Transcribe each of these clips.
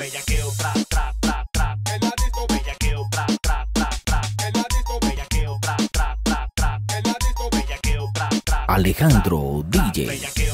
bellaqueo, tra, tra, tra, tra. En la disco, bellaqueo, tra, tra, tra, tra. En la disco, bellaqueo, tra, tra, tra, tra. En la disco, bellaqueo, tra, tra. Alejandro DJ.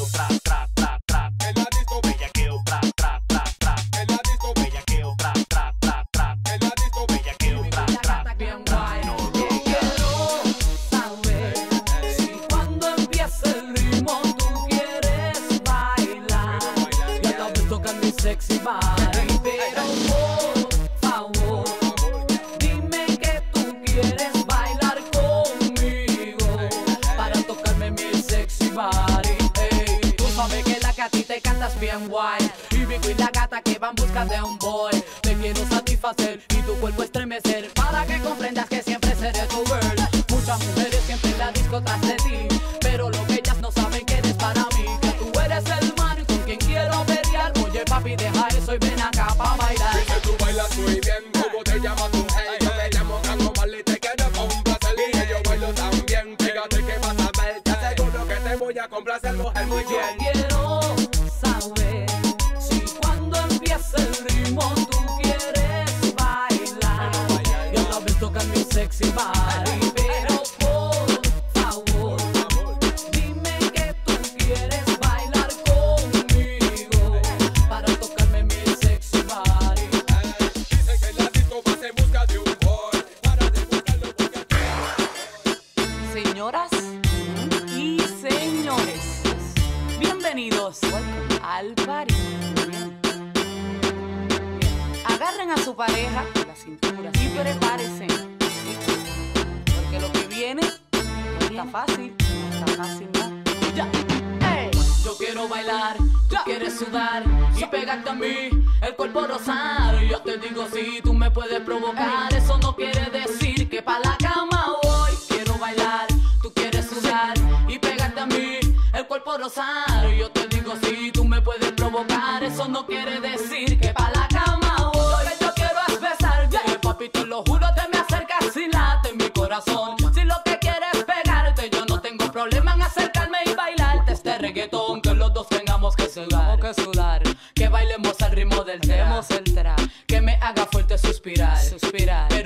Bien guay. Y Vico y la gata que van busca de un boy. Te quiero satisfacer y tu cuerpo estremecer. Acá pa' bailar. Que tú bailas muy bien, ¿cómo te llamas tú? Hey, yo me llamo Carlos Marley, te quiero complacer Y yo bailo tan bien, fíjate que vas a ver Te aseguro que te voy a complacer, mujer, muy Yo bien quiero saber si cuando empieza el ritmo tú quieres bailar. Y a la vez tocar mi sexy body. Pareja la cintura y prepárense. Porque lo que viene no está fácil, no está fácil, ¿no? Ya. Yo quiero bailar, tú quieres sudar y pegarte a mí, el cuerpo rosar. Yo te digo si tú me puedes provocar, eso no quiere decir que pa' la cama voy. Quiero bailar, tú quieres sudar y pegarte a mí, el cuerpo rosar. Yo te digo si tú me puedes provocar, eso no quiere decir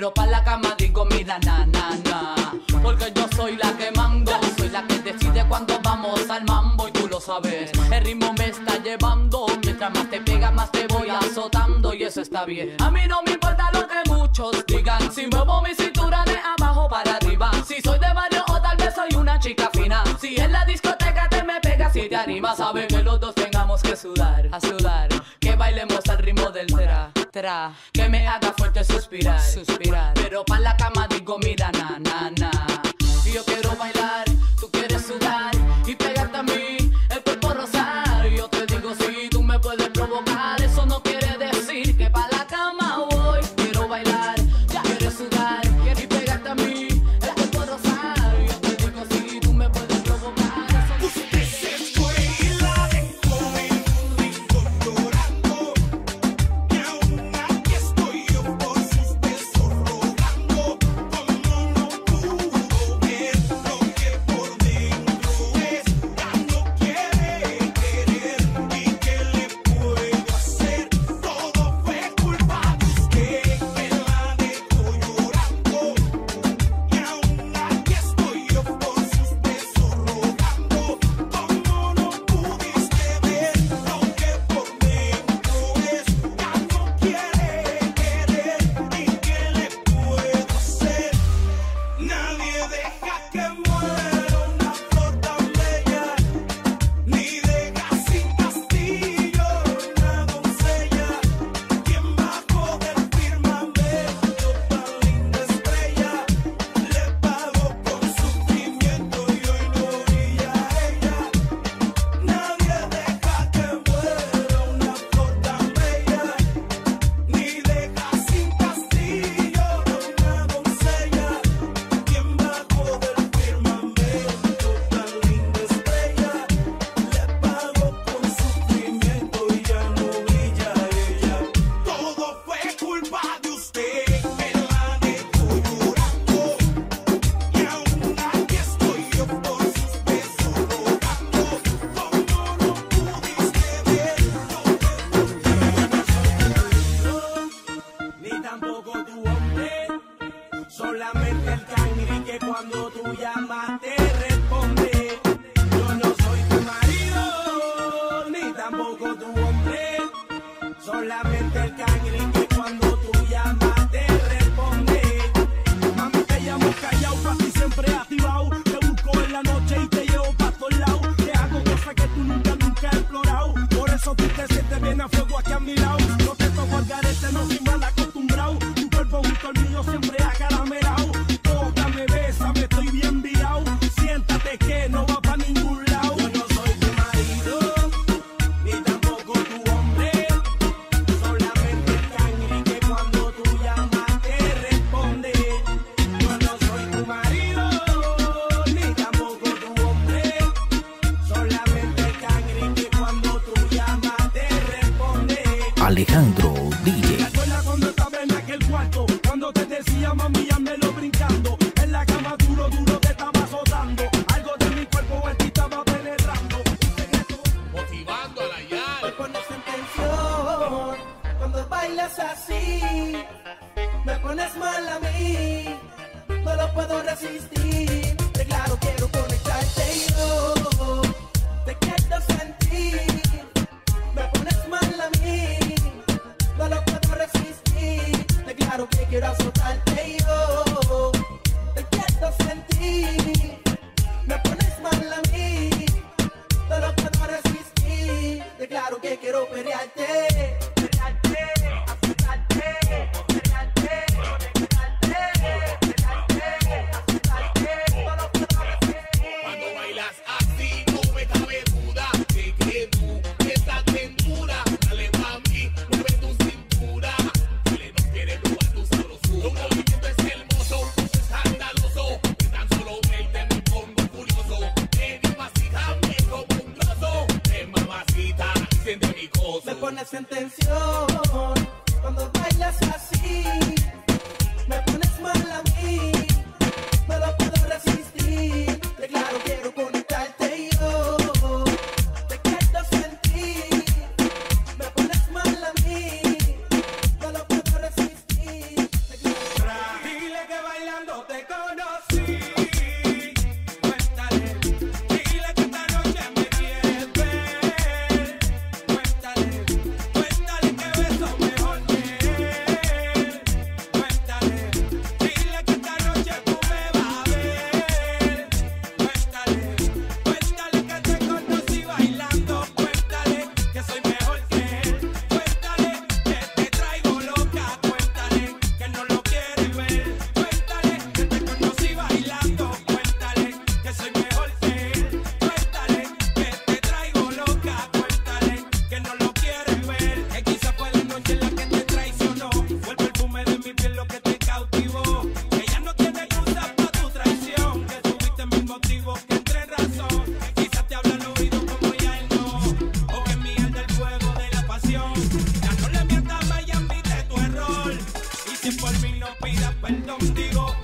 suspirar. Pero pa' la cama digo, mira, na, na, na. Porque yo soy la que mando, soy la que decide cuando vamos al mambo y tú lo sabes. El ritmo me está llevando, mientras más te pega, más te voy azotando y eso está bien. A mí no me importa lo que muchos digan, si muevo mi cintura de abajo para arriba. Si soy de barrio o tal vez soy una chica fina. Si en la discoteca te me pegas y te animas, sabes que los dos tengamos que sudar, a sudar. Que bailemos al ritmo del tra, Que me haga fuerte suspirar, suspirar. Pero pa' la cama digo, mira, na, na, na. Y yo quiero bailar, tú quieres sudar y pegarte a mí, el cuerpo rosar. Y yo te digo, si estemos sin mal acostumbrado. Tu cuerpo junto al mío siempre Alejandro DJ. cuando estaba en aquel cuarto, cuando te decía mami, lo brincando. En la cama duro, duro te estaba azotando. Algo de mi cuerpo en ti estaba penetrando. Motivando a la yal. Cuando sentenció, cuando bailas así, me pones mal a mí. No lo puedo resistir. That's Por mí no pidas perdón, digo.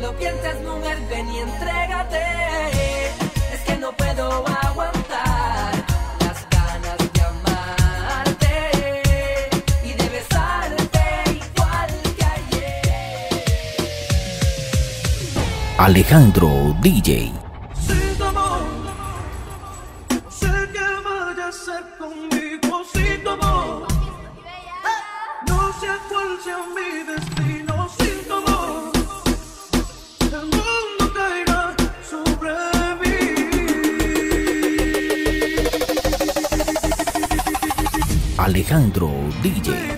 lo pienses, mujer, ven y entrégate. Es que no puedo aguantar las ganas de amarte y de besarte igual que ayer. Alejandro DJ Alejandro DJ.